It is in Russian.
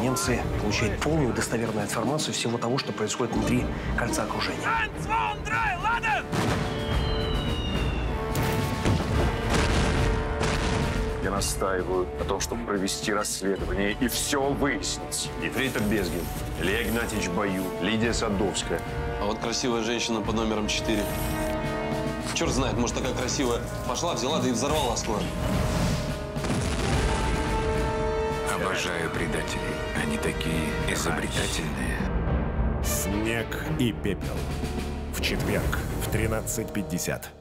Немцы получают полную достоверную информацию всего того, что происходит внутри кольца окружения. Я настаиваю на том, чтобы провести расследование и все выяснить. Ефрейтор Безгин, Илья Игнатьевич Баю, Лидия Садовская. А вот красивая женщина под номером 4. Черт знает, может, такая красивая пошла, взяла, да и взорвала склад. Обожаю предателей. Такие изобретательные. Снег и пепел. В четверг в 13.50.